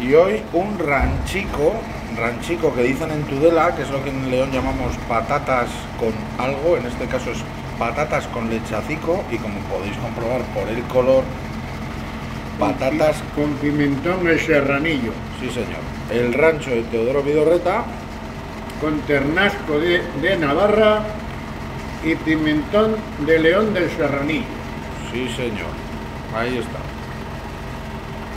Y hoy un ranchico, ranchico que dicen en Tudela, que es lo que en León llamamos patatas con algo, en este caso es patatas con lechacico y como podéis comprobar por el color, patatas con pimentón el serranillo. Sí, señor. El rancho de Teodoro Vidorreta. Con ternasco de, de Navarra y pimentón de León del Serranillo. Sí, señor. Ahí está.